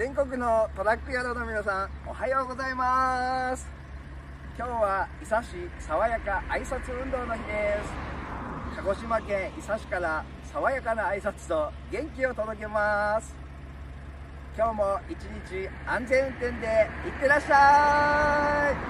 全国のトラック宿の皆さんおはようございます。今日は伊佐市爽やか挨拶運動の日です。鹿児島県伊佐市から爽やかな挨拶と元気を届けます。今日も一日安全運転でいってらっしゃい。